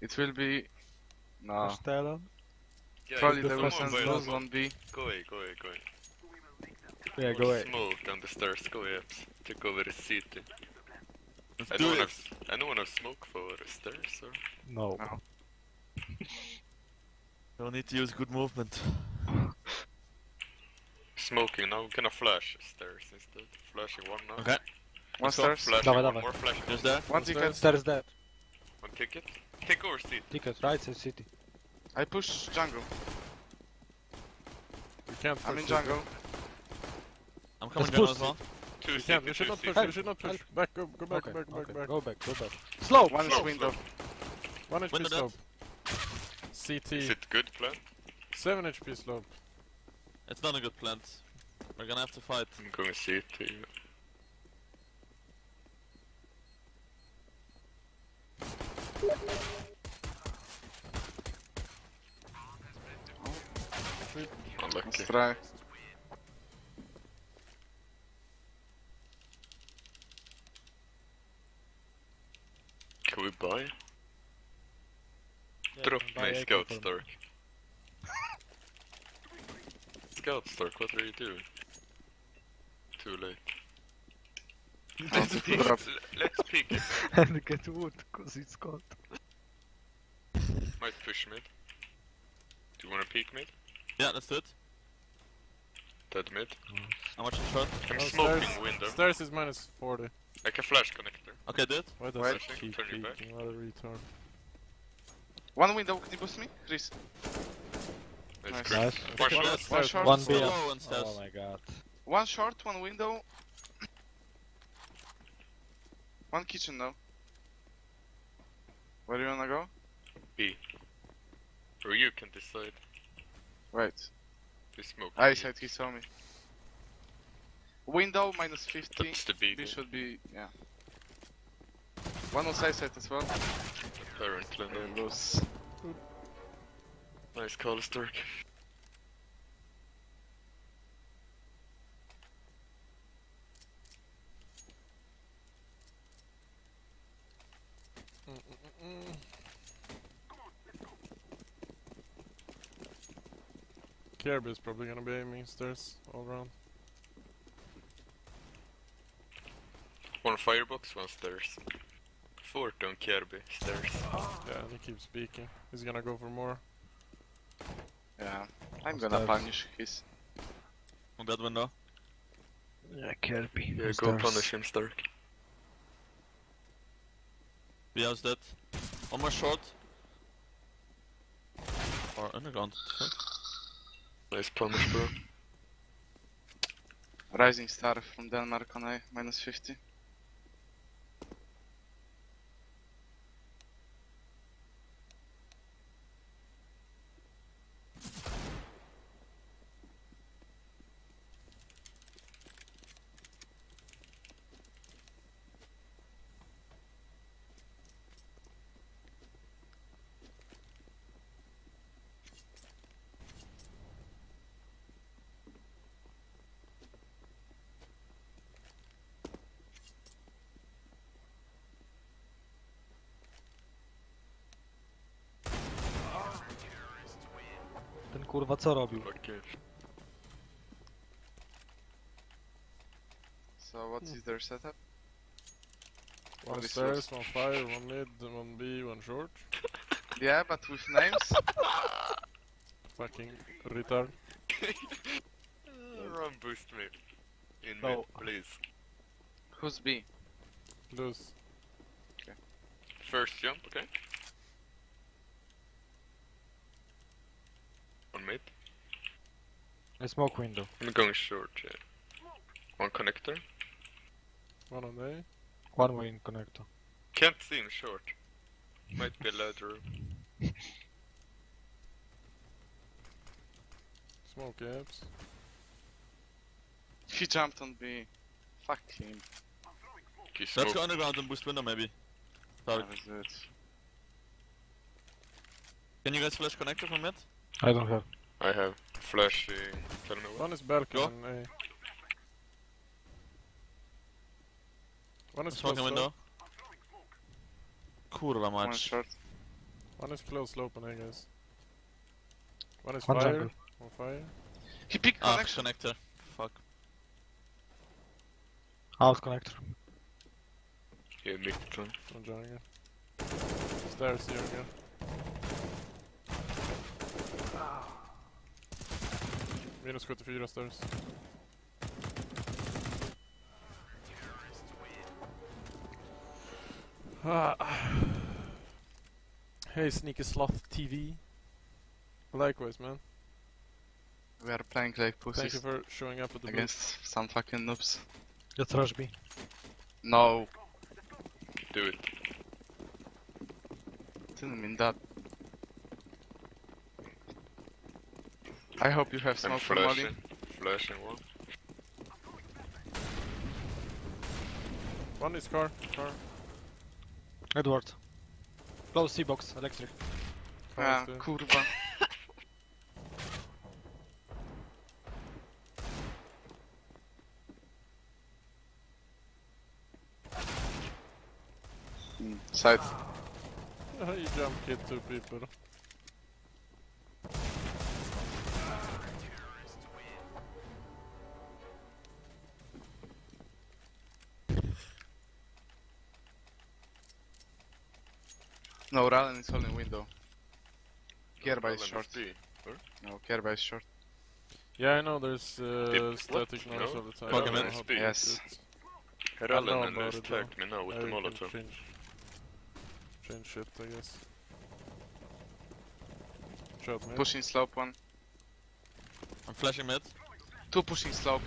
It will be. No. Stella. Guys, Probably the there was first an one. close B. Go away, go away, go away. Yeah, go away. Smoke down the stairs, go away. Take over the city. Let's Anyone do it. have, anyone have smoke for the stairs or? No. No. Don't need to use good movement. Smoking now, gonna flash stairs instead. Flashing one now. Okay. One stairs. Flashing Dawaj, one dawaj. more, flashing Just one. there. One ticket. Stairs dead. One ticket. Take over city. Ticket, right side city. I push jungle. You can't push I'm in push it. jungle. I'm coming Let's down push as well. Two You city, can't, you should two not push, you should not push. Help. Back, go, go back, okay, back, back, okay. back. Go back, go back. Slow. One is Slow, window. One HP Window dead. slope. CT. Is it good plan? 7 HP slope. It's not a good plant. We're gonna have to fight. I'm going city. Unlucky. Let's try. Can we buy? Yeah, Drop buy me, AK Scout for me. Scout Stark, what are you doing? Too late. Let's Let's, let's peek it. and get wood, cause it's cold. Might push mid. Do you wanna peek mid? Yeah, let's do it. Dead mid. Mm. I'm watching short. I'm Oh, smoking stairs, window. Stairs is minus 40. I can flash connector. Okay, do it. Why does Wait. keep Turn you back. peeking? What a retard. One window. Can you boost me, Chris? Nice. Nice. Chris. Nice. One One One shot. One Slow B. low and stairs. Oh my god. One short. One window. One kitchen now. Where do you wanna go? B. Or you can decide. Right. We smoke. I said he saw me. Window minus 50. That's the big B should be, yeah. One on side side as well. apparently. There goes. Nice call, Stark. Kjaerbye is probably gonna be aiming stairs all around. One firebox, one stairs. Fort on Kjaerbye, stairs. Yeah, he keeps speaking. He's gonna go for more. Yeah. I'm On gonna stairs. punish his. On that window. Yeah, Kjaerbye. Yeah, go punish him, Stark. B house dead. One more short. Or underground. Nice punish, bro. Rising Star from Denmark on A, minus 50. Ten kurwa co robił? So what is their setup? One What is stairs, one fire, one mid, one B, one short. Yeah, but with names? Fucking retard. Run boost me. In No. mid, please. Who's B? Lose. First jump, okay? One mid. I smoke window. I'm going short, yeah. One connector. One on A. One way in connector. Can't see him short. Might be a ladder. Smoke apps. He jumped on B. Fuck him. Okay, Let's smoke. go underground and boost window maybe. Sorry. That was it. Can you guys flash connector from mid? I don't have. I have flashing. Tell me what. One is balcony Go. A. One is Smoking window. Kurwa One mać. short. One is close slope on A, guys. One is One fire. jungle. On fire. He picked Ah, connection. connector. Fuck. Out connector. Yeah, mid one. On jungle. Stairs, jungle. Minus 74 stairs. Ah. Hey, Sneaky Sloth TV. Likewise, man. We are playing like Thank you for showing up at the booth. against some fucking noobs. Let's me. No, Do it. didn't mean that. I hope you have I'm smoke for Molly. flashing. Flashing one. One is car. Car. Edward. Close C box, electric. Car Ah, still. kurwa. Side. you jump hit two people. No, Ralen is holding window. Gerba is Problem short. B. No, Gerba is short. Yeah, I know there's uh, Dip- static what? noise No? all the time. Fuck I him don't in. know how Speed. Yes. use. I know Herallen and about List tagged me now with Yeah, the we Molotov. Change, change shit, I guess. Shot me. Pushing slope one. I'm flashing mid. Two pushing slope.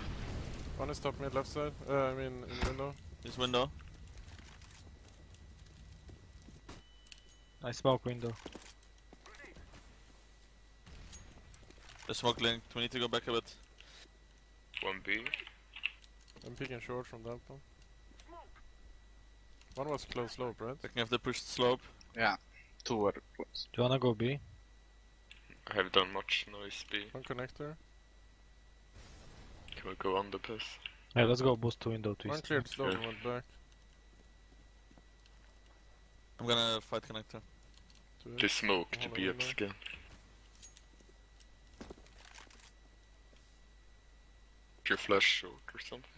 One is top mid left side. Uh, I mean, in window. This window. I smoke window. The smoke linked. We need to go back a bit. One B. I'm picking short from that one. One was close slope, right? Checking if they pushed slope. Yeah, two were close. Do you wanna go B? I have done much noise B. One connector. Can we go on the pass? Yeah, let's go boost to window One twist. cleared slope Yeah. and went back. I'm gonna fight connector. To smoke to be Hold on, B hold ups on. again. Your flash short or something.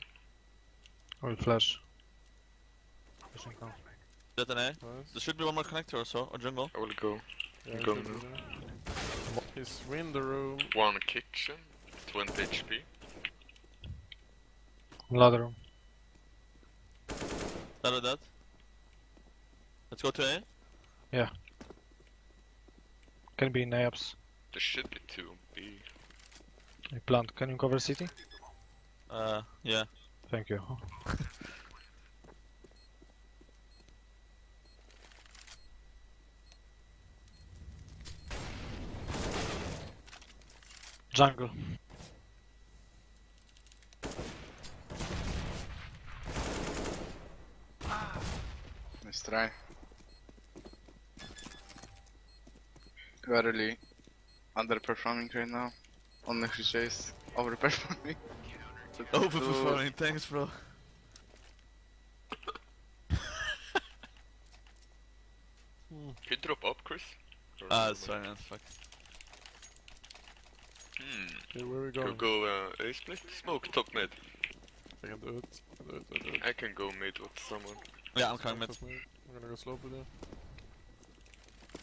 I will flash. Pushing down. Dead an A. Nice. There should be one more connector or so, or jungle. I will go. Yeah, Go should now. there. His window room. One kitchen. 20 HP. Ladder room. That or that. Let's go to A. Can be in apps. There should be two B. I plant. Can you cover city? Uh, yeah. Thank you. Jungle. Nice try. We are really underperforming right now. On Hriche is overperforming. Overperforming, thanks bro. Can you drop up, Chris? Or Ah, no? sorry man, fuck. Hmm. Okay, where we Go going? go uh, A split. Smoke top mid. I can do it. I do it, I do it. I can go mid with someone. Yeah, I'm coming mid. Mid. I'm gonna go slope with you.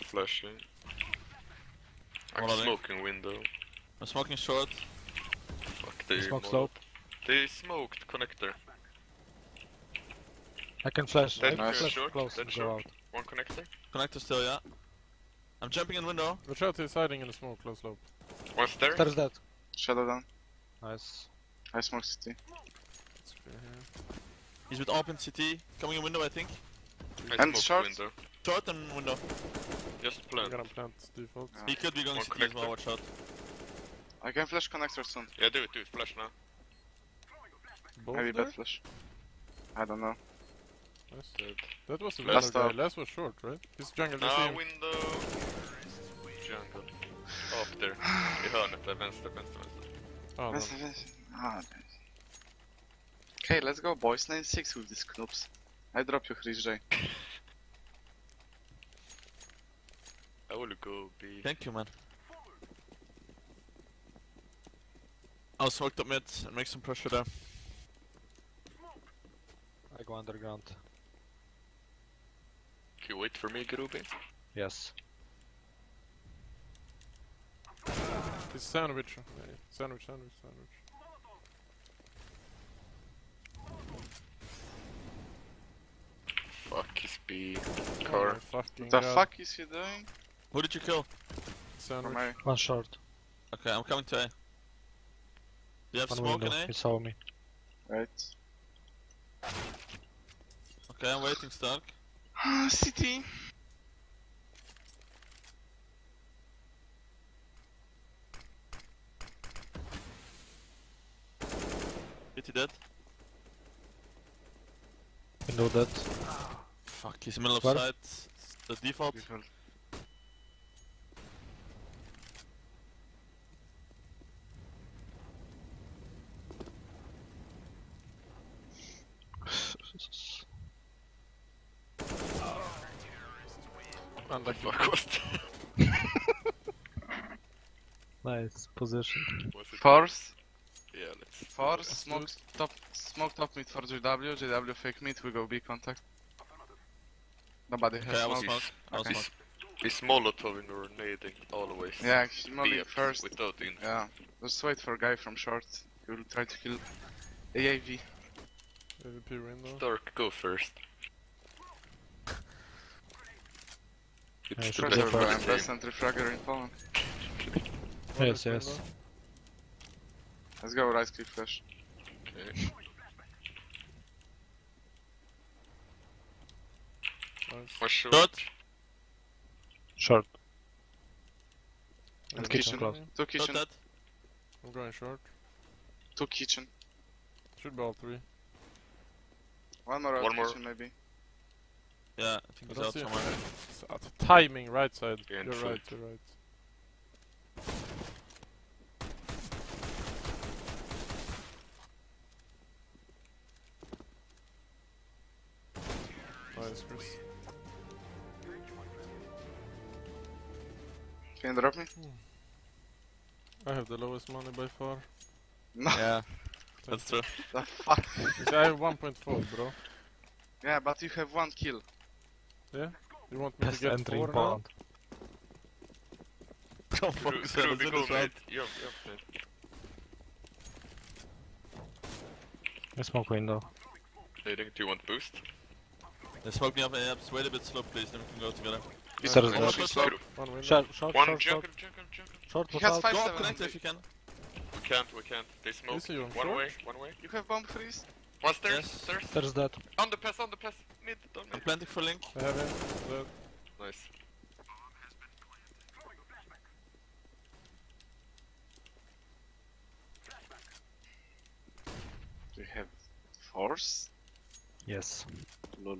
Flashing. I'm Molotov. smoking window. I'm smoking short. Fuck, they Smoke slope. They smoked connector. I can flash. Dead I can Nice. flash short, close dead and go short. out. One connector. Connector still, yeah. I'm jumping in window. Watch out, he's hiding in the smoke, close slope. One stair. Stairs dead. Shadow down. Nice. I smoke city. It's clear here. He's with open CT. Coming in window, I think. I And smoked short. window. Short and window. Just I'm plant. gonna plant default. Ah. He could be going to CT as well, watch out. I can flash connector soon. Yeah, do it, do it. Flash now. Both Maybe there? bad flash. I don't know. Nice. Dead. That was the Last window guy. Last was short, right? This jungle, you see Ah, him. window. Jungle. Up there. I hörnet där, vänster, vänster, vänster. Oh, no. Listen, listen. Ah, nice. Okay, let's go boys. 9-6 with these knoops. I drop you, Hriche. I will go B. Thank you, man. I'll smoke up mid and make some pressure there. I go underground. Can you wait for me, Gruby? Yes. It's sandwich. Nej, Sandwich, sandwich, sandwich. Fuck his B. Oh Car. my fucking What the god. fuck is he doing? Who did you kill? Sandwich. One short. Okay, I'm coming to A. Do you have One smoke window. in A? He saw me. Right. Okay, I'm waiting Stark. Ah, City. Is he dead? Window dead. Fuck, he's middle of Where? site. The default. Default. The fuck was that? Nice position. Force. Yeah, let's. Force. Smoke top. Smoke top mid for JW. JW fake mid. We go B contact. Nobody has Okay, I will smoke. smoke. I will Okay. smoke. Is Molotoving or nading always? Yeah, Molly B first. Without in. Yeah. Just wait for guy from short. He will try to kill AAV. AVP window. Stark, go first. It's the sure. best Pressure first. for team. best entry fragger in Poland. Yes, yes. Let's go, right click flash. Okay. Nice. For sure. Short. And And kitchen. kitchen. Two Shot kitchen. dead. I'm going short. Two kitchen. Should be all three. One more out One more. kitchen maybe. Yeah, I think I he's out see somewhere. Uh, it's uh, at timing, right side. Yeah, you're foot. right, you're right. Nice, Chris. Can you drop me? Hmm. I have the lowest money by far. No. Yeah, that's true. The fuck. I have 1.4, bro. Yeah, but you have one kill. You want me Best to get entry four in now? Poland. Don't Gru- focus on Gruby, the go finish round. mid. Jump, jump mid. I smoke window. Nading, do you want boost? They smoke me up and just wait a bit slow, please, then we can go together. He's Stairs one dead. shot slow. One window. Short, short, One short, jungle, short. jungle, jungle. Short, He has out. five Go up seven. connector if you can. We can't, we can't. They smoke. Is he on One short? way, one way. You have bomb freeze? One stairs, Yes. stairs. There's that. On the pass, on the pass. Mid, don't I'm planting for Link. I have him. Dead. Nice. Do you have force? Yes. Lol.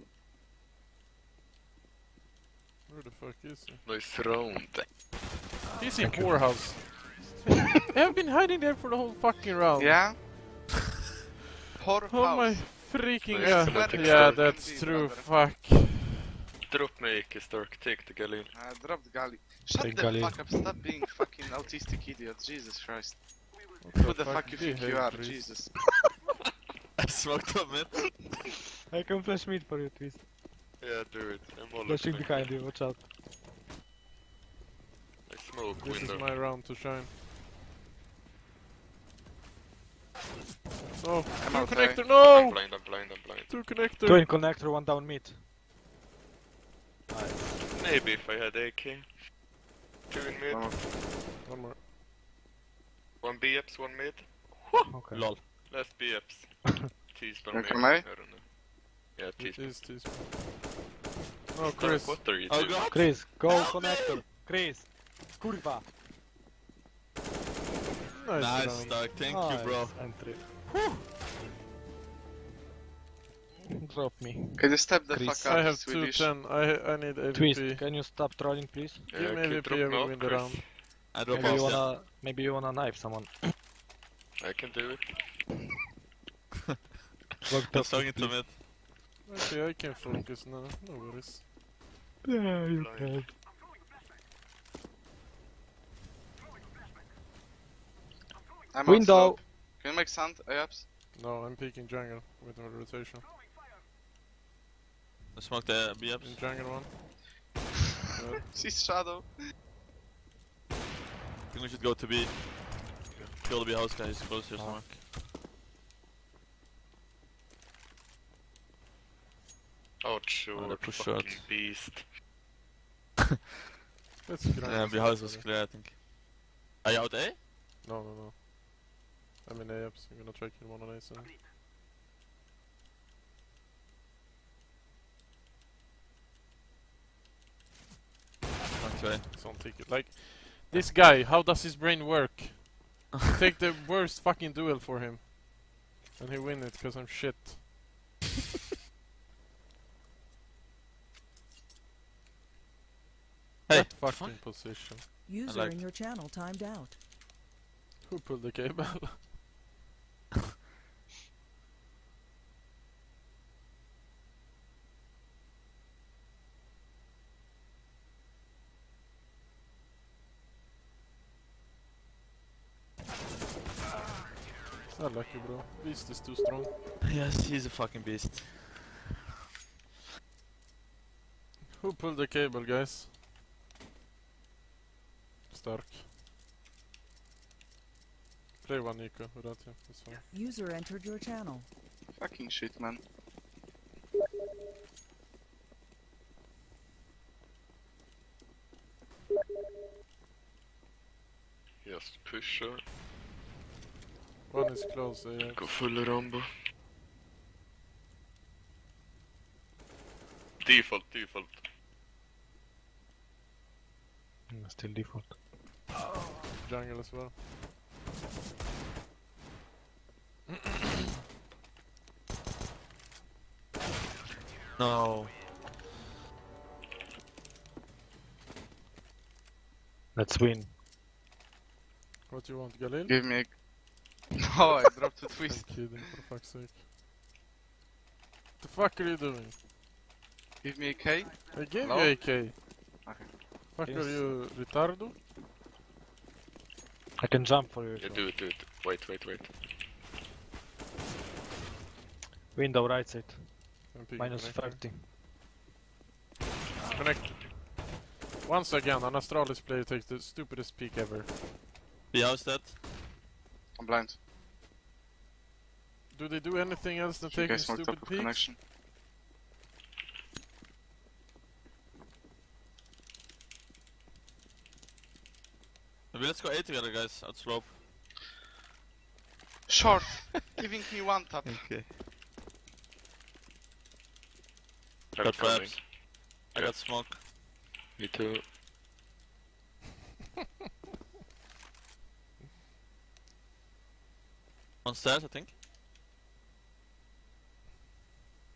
Where the fuck is he? Nice round. He's in Thank you. whorehouse. I have been hiding there for the whole fucking round. Yeah? Poor Oh my house. Freaking Nice god. Yeah, that's true. brother. Fuck. Drop me AK Stark, take the Galil. Uh, dropped Gali. Shut Take the Gali. fuck up, stop being fucking autistic idiot, Jesus Christ. What Who the fuck you think you are, please? Jesus. I smoked up mid. I can flash mid for you, twist. Yeah, do it. I'm all Flashing behind you, watch out. I smoke This window. is my round to shine. No, I'm two out, connector, I'm no! blind, I'm blind, I'm blind. Two Two connector. in connector, one down mid. Maybe if I had AK. Two in mid, One more. one BX, one mid. Okay. Lol. Last BX. Teaspoon You maybe. come, eh? I don't know. Yeah, It teaspoon. is this. Oh, Chris. what are you Oh doing? god! Chris, go Help me! connector. Chris. Kurwa. Nice, Nice, round. Stark. Thank you, bro. Entry. Drop me. Can you step the Chris. fuck up, I have Swedish? 210, I, I need AVP. Twist, can you stop trolling please? Yeah, Give me AVP, I will win the round. I drop maybe you, wanna, maybe you wanna knife someone. I can do it. I'm throwing it to mid. Okay, I can focus now, no worries. Yeah, you can. Window! On slope. Can you make sand, Ajax? No, I'm peeking jungle with my rotation. I smoke the B In jungle one. She's shadow. I think we should go to B. Kill the B house guy, he's close here ah. somewhere. Oh, sure. they push fucking short. beast. Let's Yeah, B house was clear, I think. Are you out A? No, no, no. I'm in AFs. I'm gonna try kill one on A soon. Okay. Don't take it. Like, this guy, how does his brain work? You take the worst fucking duel for him. And he win it because I'm shit. Hey, That fucking fuck? position. User like- in your channel timed out. Who pulled the cable? It's not lucky, bro. Beast is too strong. Yes, he's a fucking beast. Who pulled the cable, guys? Stark. Play one Nico without him, that's fine. User entered your channel. Fucking shit, man. Just pusha. One is close, yeah. Gå full Rambo. Default, default. Mm, Still default. jungle as well. No. Let's win. What do you want, Galil? Give me a... No, I dropped a I'm twist. kidding, for fuck's sake. The fuck are you doing? Give me AK. I gave Hello? you AK. Okay. Fuck Yes. are you, retardo? I can jump for you. Yeah, do it, do it. Wait, wait, wait. Window right side. Minus connector. 30. Connect. Once again, an Astralis player takes the stupidest peek ever. B house dead. I'm blind. Do they do anything else than You taking stupid up peeks? connection. Maybe let's go A together guys, out slope. Short! Giving me one tap. Okay. I'm Got coming. traps. I Yeah. got smoke. Me too. On stairs I think.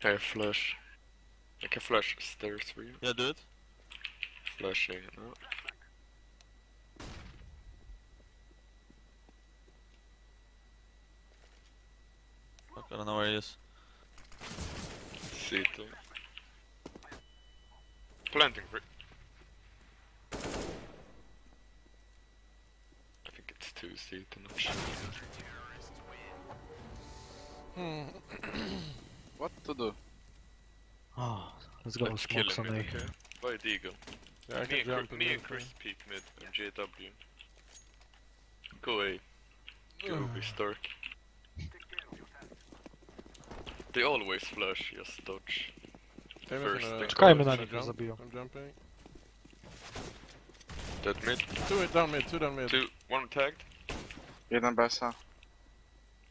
I have flash. I can flash stairs for you. Yeah, do it. Flashing. No. Fuck, I don't know where he is. See it. Planting for. I think it's two seat, I'm not sure. What to do? Oh, let's go Let's kill smoke him some mid, A. okay? By Deagle. Yeah, Me and, Chris, in me mid and Chris too. peek mid and JW. Go A. Go be Stark. They always flash, just dodge. Damn First in a- thing. Czekajmy in na nich, zabiją. I'm jumping. Dead mid. Two it down mid, two down mid. Two, one tagged. Jeden BSA.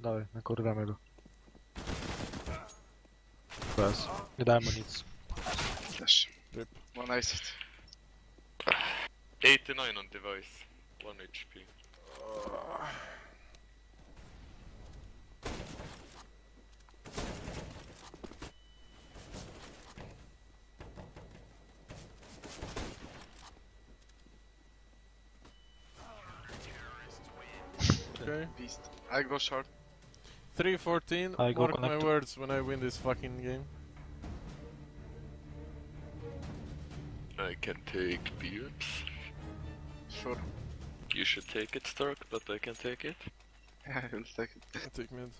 Dawaj, nakurwiamy go. Bez. Nie dałem mu nic. Flash. Rip. One ace it. 89 on device. 1 HP. Okay. Beast. I go short. 314. I go Mark my words when I win this fucking game. I can take Beards. Sure. You should take it, Stark, but I can take it. Yeah, he'll take it. I take mid.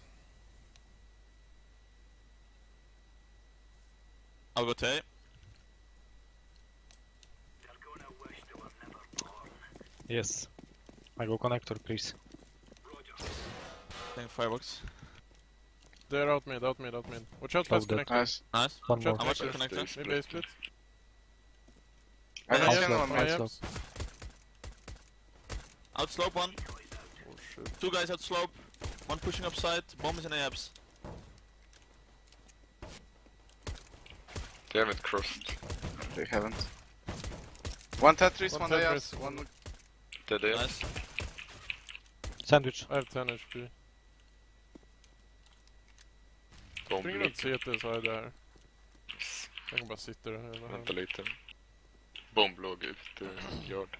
I'll go Tay. Yes. I go connector, please. Playing firebox. They're out mid, out mid, out mid. Watch out past that- connector. Nice. Nice. One Shut more. I'm watching Split, connector. split, Maybe I split. I Yeah, can yeah, see yeah. one Yeah. mid. Nice Iaps. Out slope one. Oh shit. Two guys out slope. One pushing up side. Bomb is in abs. They haven't crossed. They haven't. One Tetris, One one Tetris, Dias, one... Dead end. Nice. Sandwich. I have 10 HP. Bomb Spring look. runt CT så är där. Jag kan bara sitta där Vänta lite. Bomb låg ute i yard.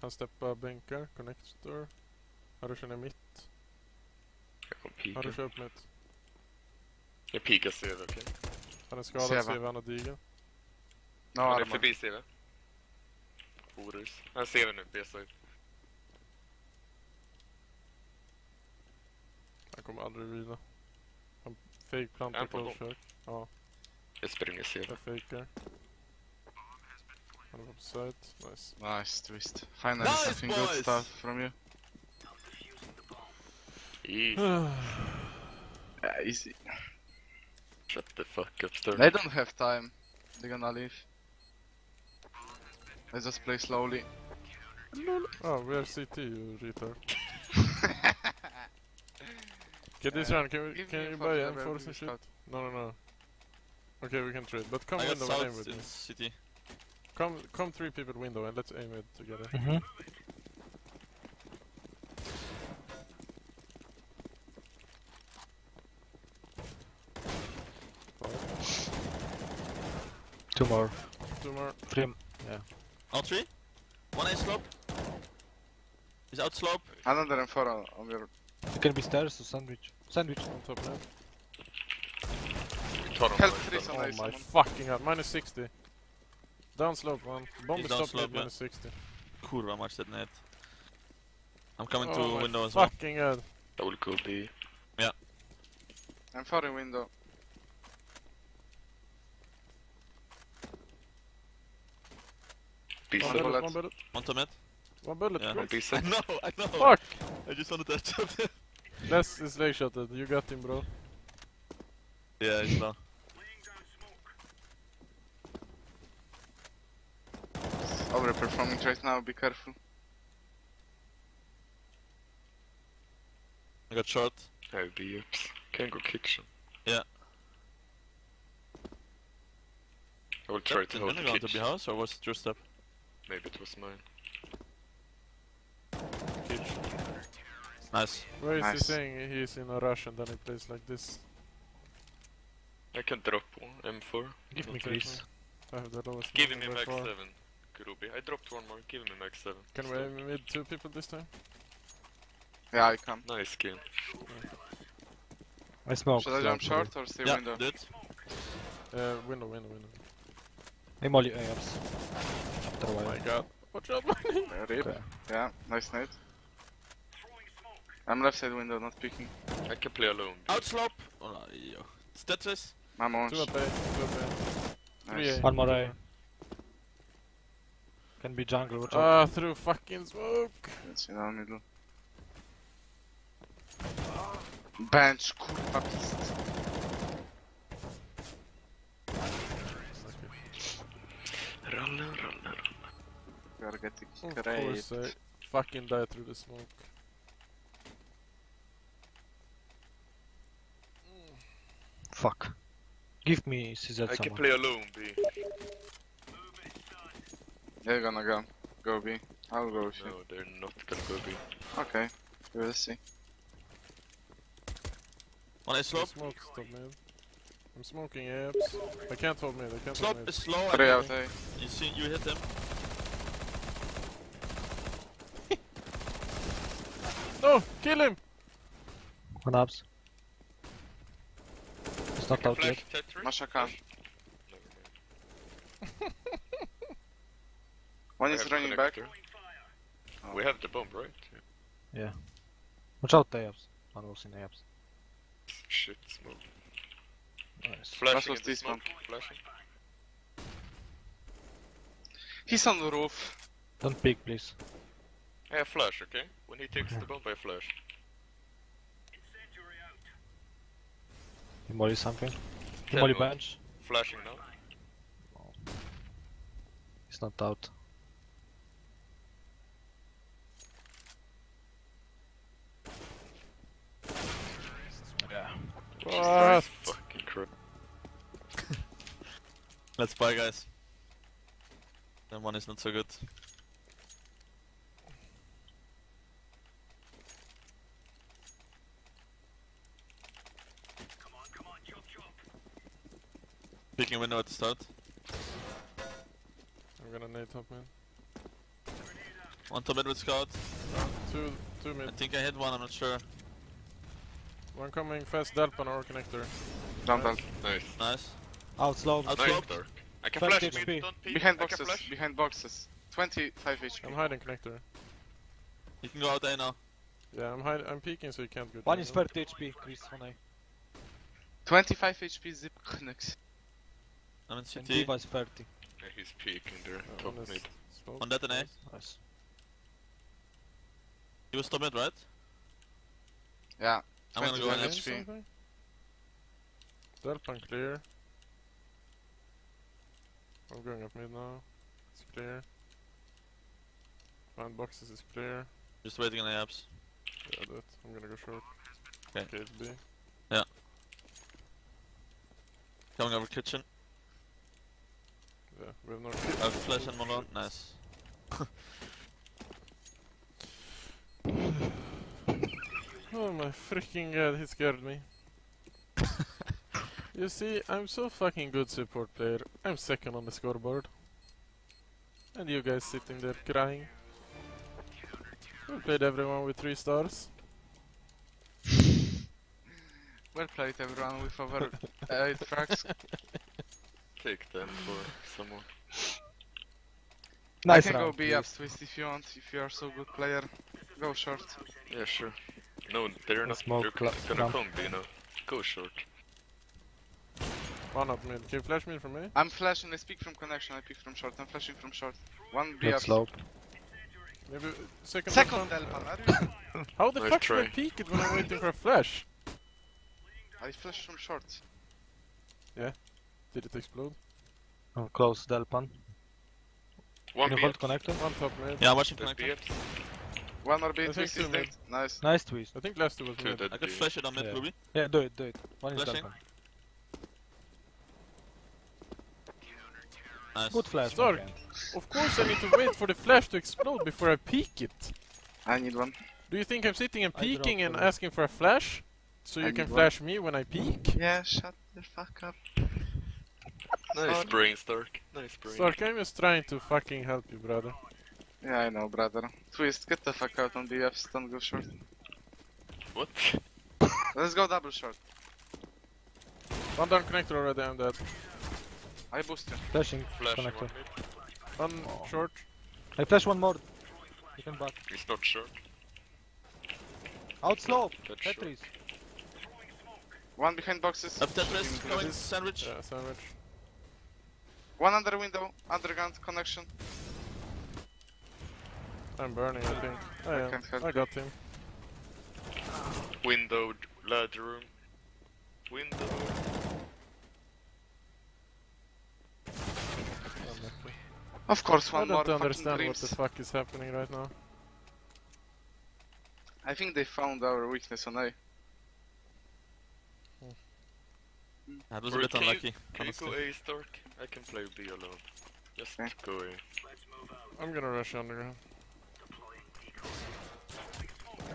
Han steppar bänkar, connector. Har du känner mitt? Jag kom Har du pika. köpt mitt? Jag pikar CV, okej? Han är skadad. CV, han har digel. No Han är förbi CV. Horus. Han ser nu, B-side. Han kommer aldrig vila. Han fake Är plantar han på close bomb? shot. Jag springer CV. Jag fakar. Han är på site. Nice. Nice twist. Finally Nice, something good stuff from you. Easy. Yeah, easy. Shut the fuck up, Sturm. They don't have time. They're gonna leave. Let's just play slowly. oh, we are CT you retard. Okay, this round, can, we, can me you buy the M4s and revenue shit? scout. No, no, no. Okay, we can trade, but come I got window and aim south with in me. city. Come, come three people window and let's aim it together. Mm-hmm. Two more. Two more. Three. Yeah. All three. One A slope. He's out slope. Another M4 on, on your... It can be stairs or sandwich. Sandwich. On top left. Vi tar Help på three on Oh my someone. fucking god, minus 60. Down slope one. Bomb He's is down top slope, mid, yeah. minus 60. Kurwa much that net. I'm coming oh to my window as well. fucking god. That will go B. M4 in window. B One One side. bullet, bullet. one bullet. One to mid. One bullet, Yeah. On Chris. B I side. know, I know. Fuck! I just wanted to jump in. Less is late shotted, you got him bro. Yeah, he's down. Overperforming right now, be careful. I got shot. I have B ups. Can go kitchen. Yeah. I will try Did to hold the Vinny go into B kitchen. house or was it your step? Maybe it was mine. Kitchen. Nice. Where is he Nice. saying he's in a rush and then he plays like this? I can drop one M4. Give me, Okay, please. I have the lowest Give number me by max far. 7. Kurubi. I dropped one more. Give me max 7. Can we aim with two people this time? Yeah, I come. Nice game. I smoke. Should I jump short or stay Yeah, window? do it. Uh, window, window, window. Hey, Molly, hey, ups. After a Oh my god. Watch out, Yeah, rip. Yeah, nice nade. I'm left side window, not peeking. I can play alone. B. Out slope. Oh, no, yo. It's Tetris. I'm on. Two up A, two up A. Three A. One more A. Can be jungle, watch out. Ah, through fucking smoke. Let's see now middle. Bench, kurwa pist. Ralla, ralla. We are getting Of great. course I fucking die through the smoke. Fuck. Give me CZ I can play alone B. They're gonna go. Go B. I'll go with you. No, they're not gonna go B. Okay, we will see. One A slope. Smoke stop mid. I'm smoking apes. I can't hold mid, I can't hold Slope mid. is slow. Three I out think. A. You see, you hit him. No! Kill him! One ups. It's not Can out yet. flash Tetris? Masha can. Flash? Never mind. One is running back. Oh. We have the bomb, right? Yeah. Watch out, Ayabs. One was in Ayabs. Shit, smoke. Nice. Flashing was the this smoke. Flashing. He's on the roof. Don't peek, please. Yeah, flash, okay? When he takes the bomb, I flash. He molly something. He Ten molly move. bench. Flashing now. He's not out. Yeah. What? Fucking crap. Let's buy, guys. That one is not so good. Picking window at the start. I'm gonna nade top mid. One top mid with scout. Two, two I think I hit one, I'm not sure. One coming fast delp on our connector. Down, down. Nice. Nice. Out slow. Out Nice, slow. Dark. I can flash HP. mid, don't peek. Behind boxes. flash. Behind boxes. 25 HP. I'm hiding connector. You can go out A now. Yeah, I'm hide I'm peeking so you can't go One down. is 30 HP, Chris on A. 25 HP zip connects. I'm in And CT. Diva is 30. Yeah, he's peeking there. Yeah, Top mid. slow. On that and A. Eh? Nice. He was top mid, right? Yeah. I'm gonna go 25 in. HP. Something? Delp on clear. I'm going up mid now. It's clear. Find boxes is clear. Just waiting on the apps. Yeah, that. I'm gonna go short. Okay. Cave B. Coming over kitchen. Yeah, we have no. I have flash and Malone. Nice. Oh my freaking god, he scared me. you see, I'm so fucking good support player. I'm second on the scoreboard. And you guys sitting there crying. We played everyone with three stars. Well played everyone with over 8 frags. Take them for someone. I Nice can go round. B please. up twist if you want, if you are so good player. Go short. Yeah, sure. No, they're not. smoke they're cla- gonna clamp. comb, you know. Go short. One up mid. Can you flash me from me? I'm flashing, I speak from connection, I pick from short, I'm flashing from short. One B Good up. slope. Maybe uh, second. Second one. Delpan. How the Nice fuck should I try. peek it when I'm waiting for a flash? I flash from short. Did it explode? Oh, close Delpan. One Can you B. hold connector? One top mid. Yeah, I'm watching There's connector. B. One more B, I twist is dead. Nice. Nice twist. I think last two was Two mid. I could B. flash it on mid, Yeah. Ruby. Yeah, do it, do it. One is Flashing. Delpan. Nice. Good flash. my Of course I need to wait for the flash to explode before I peek it. I need one. Do you think I'm sitting and peeking and asking for a flash? So I you can need one. flash me when I peek? Yeah, shut the fuck up. Nice Sorry. brain, Stark. Nice brain. Stark, I'm just trying to fucking help you, brother. Yeah, I know, brother. Twist, get the fuck out on BFs, don't go short. What? Let's go double short. One down connector already, I'm dead. I boost you. Flashing Flashing connector. one mid. One oh. short. I flash one more. You can back. He's not short. Out slope. That's short. Tetris. One behind boxes. Up Tetris, Giving going sandwich. Yeah, sandwich. One under window, underground connection. I'm burning, I think. I I am. I got him. Window, ladder room. Window. Of course, I one more don't fucking understand what dreams. the fuck is happening right now. I think they found our weakness on A. Mm. That was a bit can unlucky, Can you honestly. go A, Stark? I can play B alone. Just Okay. go A. I'm gonna rush underground.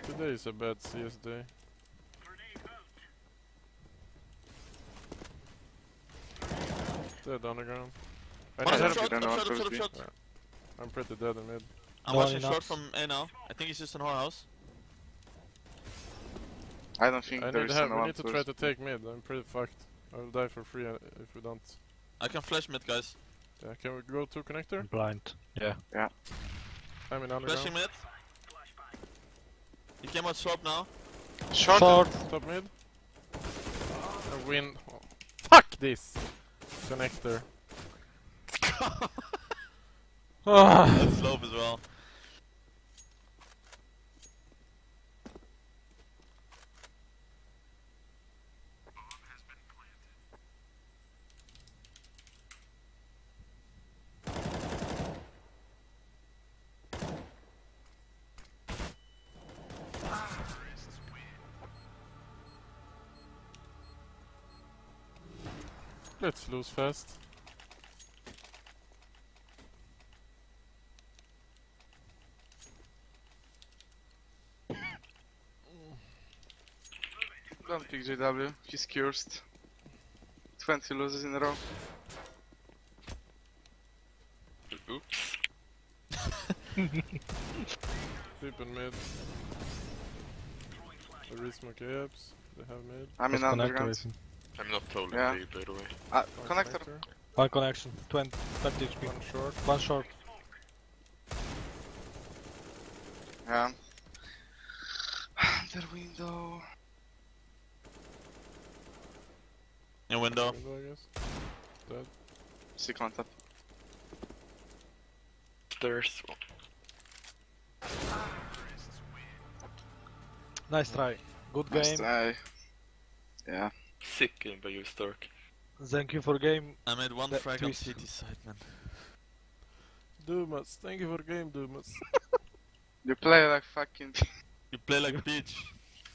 Today is a bad CS day. Dead underground. I One need Yeah, up help. you short, don't know up what short, to up be. short. I'm pretty dead in mid. I'm No watching short enough. from A now. I think he's just in whorehouse. I don't think I there need is help. We need to try to take mid. I'm pretty fucked. I will die for free uh, if we don't. I can flash mid, guys. Yeah, can we go to connector? Blind. Yeah. Yeah. I'm in underground. Flashing mid. He came out short now. Short. Short. Top mid. A win. oh, Fuck this! Connector. Ah, That's slope as well. Let's lose first. Don't pick JW. He's cursed. 20 loses in a row. Oops. Deep in mid. There is more caps. They have mid. I'm Just in connector, I underground. Think. I'm not totally Yeah. yeah. by the way. Uh, One connector. One connection. 20, 30 HP. One short. One short. Yeah. Their window. In window. Window, I guess. Dead. Cyclone top. Stairs. Nice try. Good Nice game. try. Yeah. Sick game by you, Stark. Thank you for game. I made one That frag on twist. CT side, man. Dumas, thank you for game, Dumas. You play like fucking. You play like bitch.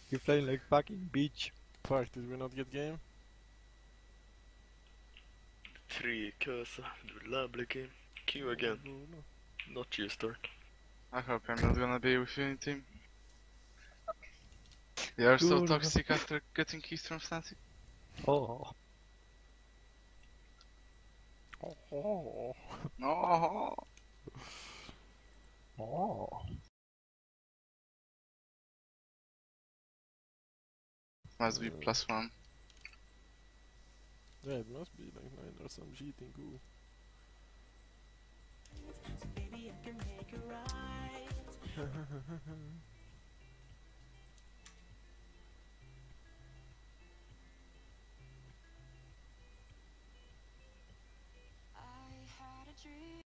You play like fucking bitch. Fuck, did we not get game? Three Casa, du lovely game. Q again, not you, Stark. I hope I'm not gonna be with you in team. You are so toxic after getting keys from Static. Oh. Oh. Oh. Oh. Must be plus one. Yeah, it must be like 9 or some cheating cool. Baby,